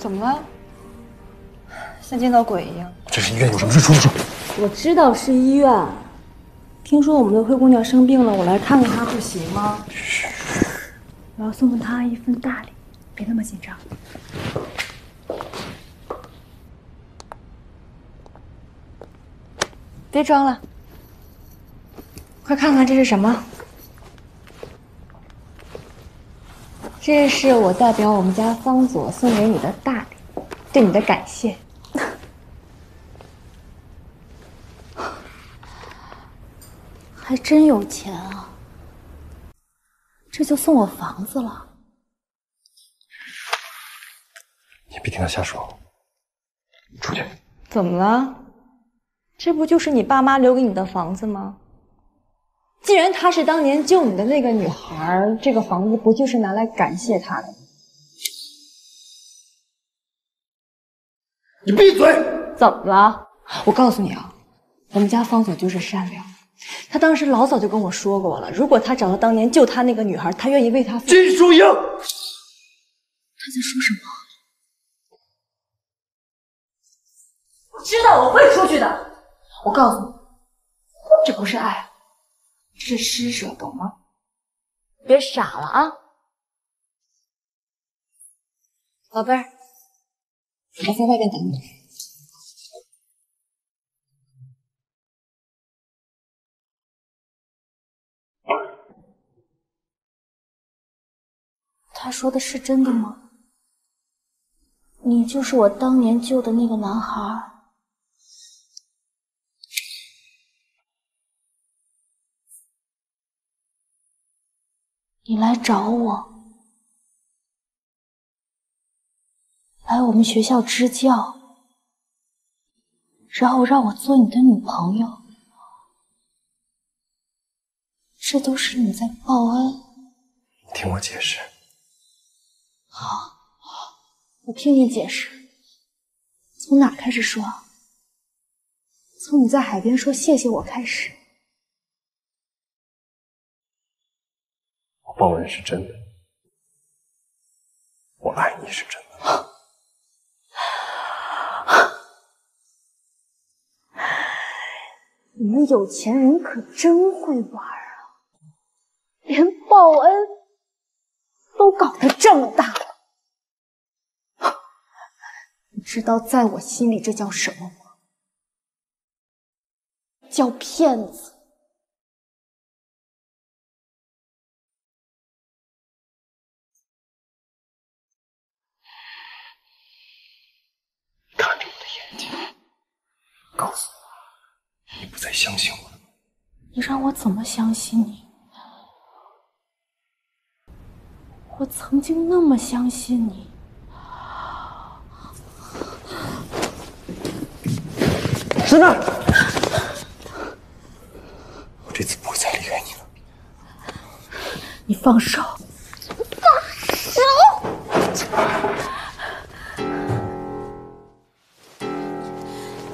怎么了？像见到鬼一样。这是医院，有什么事说就说。我知道是医院。听说我们的灰姑娘生病了，我来看看她不行吗？我要送她一份大礼，别那么紧张。别装了，快看看这是什么？这是我代表我们家方佐送给你的大礼，对你的感谢。还真有钱啊！这就送我房子了。你别听他瞎说，出去。怎么了？这不就是你爸妈留给你的房子吗？既然她是当年救你的那个女孩，这个房子不就是拿来感谢她的吗？你闭嘴！怎么了？我告诉你啊，我们家方总就是善良。他当时老早就跟我说过了，如果他找到当年救他那个女孩，他愿意为她。金淑英，他在说什么？我知道我会出去的。我告诉你，这不是爱，这是施舍，懂吗？别傻了啊，宝贝儿，我在外面等你。他说的是真的吗？你就是我当年救的那个男孩。你来找我，来我们学校支教，然后让我做你的女朋友，这都是你在报恩。听我解释。好，我听你解释。从哪开始说？从你在海边说谢谢我开始。报恩是真的，我爱你是真的。你们有钱人可真会玩啊，连报恩都搞得这么大。你知道在我心里这叫什么吗？叫骗子！告诉我，你不再相信我了吗？你让我怎么相信你？我曾经那么相信你。石楠，我这次不会再离开你了。你放手！放手！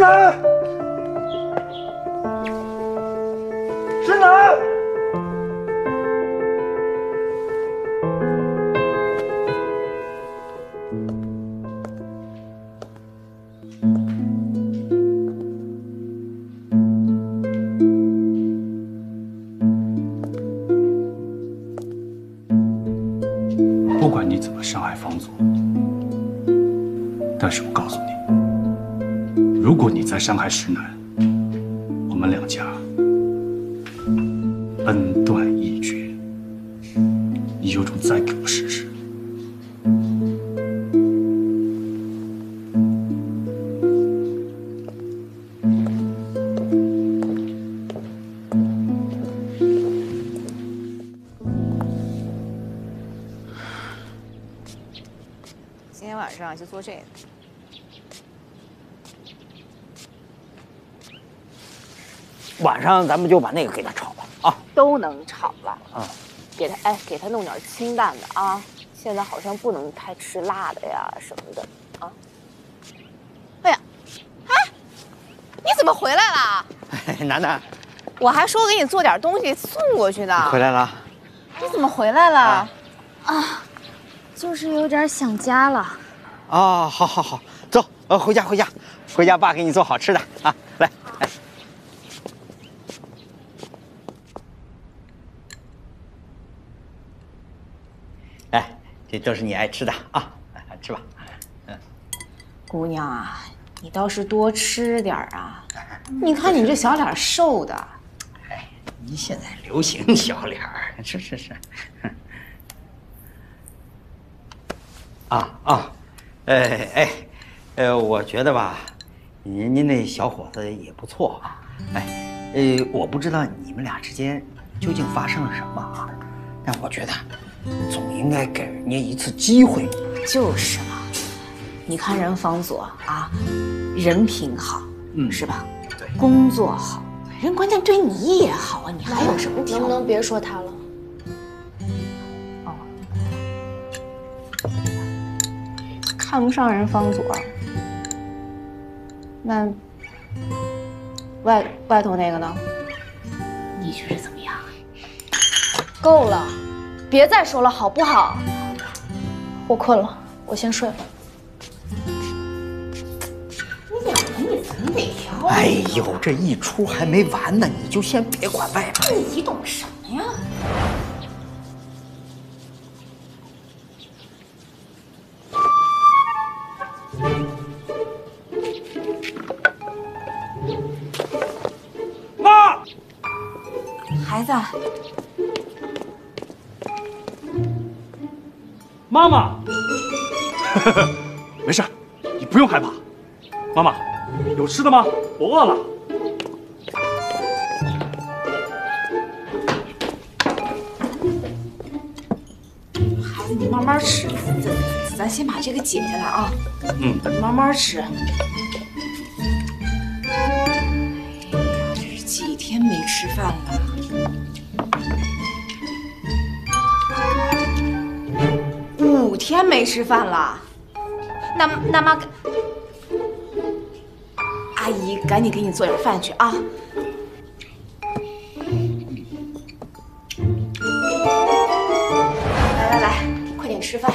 南，石南。伤害石楠我们两家恩断义绝你有种再给我试试。今天晚上就做这个。晚上咱们就把那个给他炒了啊。都能炒了啊，给他哎，给他弄点清淡的啊。现在好像不能太吃辣的呀什么的啊。哎呀，哎，你怎么回来了？楠楠，我还说给你做点东西送过去呢。回来了。你怎么回来了？啊，就是有点想家了。啊，好，好，好，走，呃，回家，回家，回家，爸给你做好吃的啊，来，来。哎，这都是你爱吃的啊，吃吧。嗯，姑娘啊，你倒是多吃点啊！你看你这小脸瘦的。哎，你现在流行 小脸儿，是是是。啊啊，哎哎，呃，我觉得吧，人家那小伙子也不错啊。哎，呃，我不知道你们俩之间究竟发生了什么啊，但我觉得总应该给人家一次机会。就是嘛，你看人方佐啊，人品好，嗯，是吧？对，工作好，人关键对你也好啊，你还有什么？能不能别说他了？哦看不上人方佐，那外外头那个呢？你觉得怎么样？够了，别再说了，好不好？我困了，我先睡了。你俩人你怎么得挑？哎呦，这一出还没完呢，你就先别管外边。你懂什么呀？妈妈，没事，你不用害怕。妈妈，有吃的吗？我饿了。孩子，你慢慢吃，咱咱先把这个解下来啊。嗯，慢慢吃。哎呀，这是几天没吃饭了。天没吃饭了，那那妈，阿姨赶紧给你做点饭去啊！来来来，快点吃饭，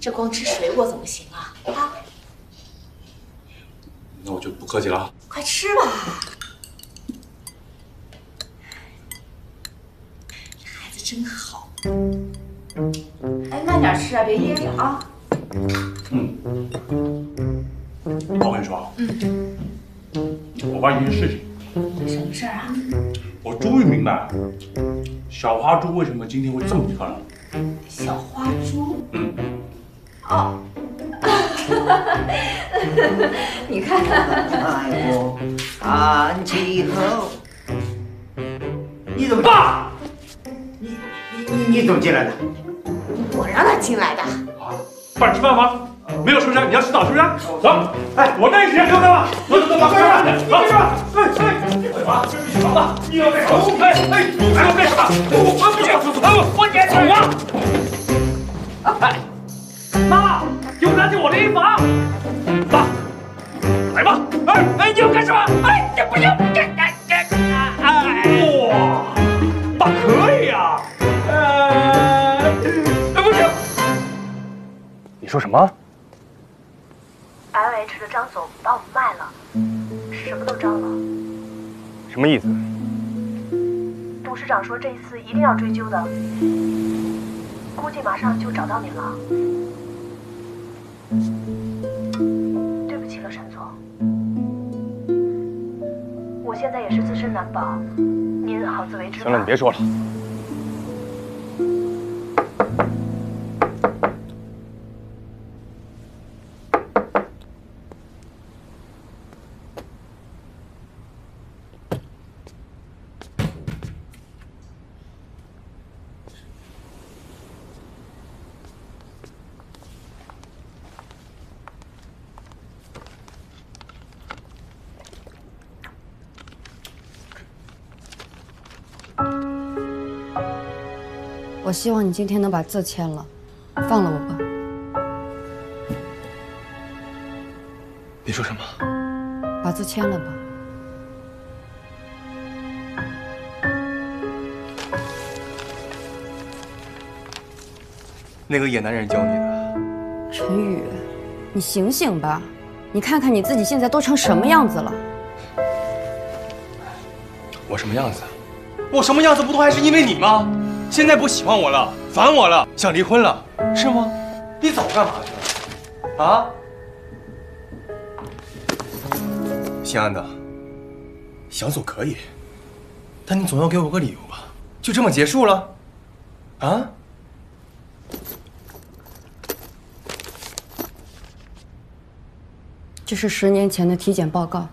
这光吃水果怎么行啊？啊！那我就不客气了，快吃吧。别噎着啊。嗯。我跟你说，嗯，我发现一件事情。什么事儿啊？我终于明白，小花猪为什么今天会这么漂亮。小花猪？嗯。哦。你看。爱我看气候。你怎么？爸。你你你怎么进来的？我让他进来的。啊，饭吃饭吗？没有是不是？你要洗澡是不是？走，哎，我带你去，溜达吧，走走走，走，走，走，哎哎，哎妈，这是什么？你要干什么？哎哎，你还要干什么？我我不行，我我撵走啊！哎，妈，有人进我的衣服啊！爸，来吧！哎哎，你要干什么？哎，你不要干你说什么？L H 的张总把我们卖了，什么都招了。什么意思？董事长说这一次一定要追究的，估计马上就找到您了。对不起了，沈总，我现在也是自身难保，您好自为之吧。行了，你别说了。我希望你今天能把字签了，放了我吧。你说什么？把字签了吧。那个野男人教你的？陈宇，你醒醒吧！你看看你自己现在都成什么样子了？我什么样子？我什么样子不都还是因为你吗？现在不喜欢我了，烦我了，想离婚了，是吗？你早干嘛去了？啊？心安的，想走可以，但你总要给我个理由吧？就这么结束了？啊？这是十年前的体检报告。